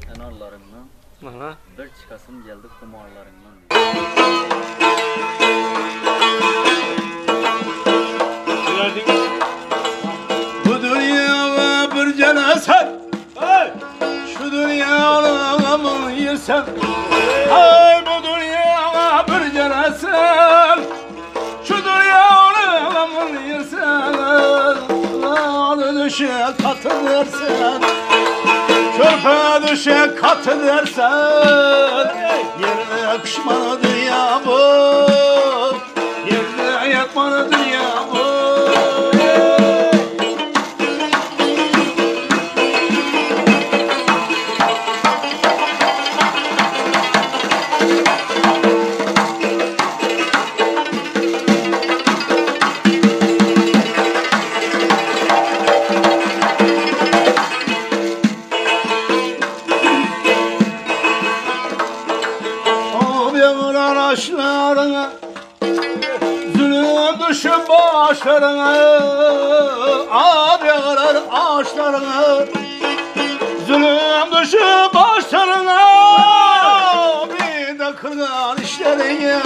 kumarlarından Mana. bir çıkasım geldi kumarlarından. Bu dünyaya bir cenesen Şu dünyanın yersen Ay bu dünyaya bir cenesen Şu dünyanın yersen Ağlı düşe katı Körpe düşe katı dersen Yerine pişmanı dünya bu. Yerine yatmanı dünya bu bir araçlarına Zulüm düşüp başlarına Abi arar ağaçlarına. Zulüm düşüp başlarına Bir de kırgan işlerine.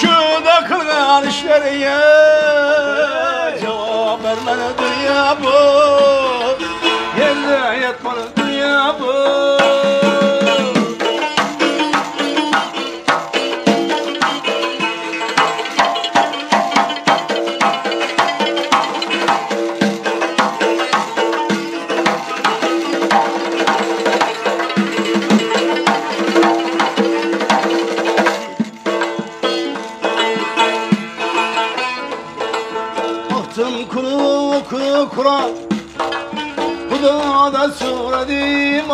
Şu da kırgan işlerine Cevap vermene dünya bu. Yerde yatmalı dünya bu Baktım kuru kuru kura Bu da da söyledim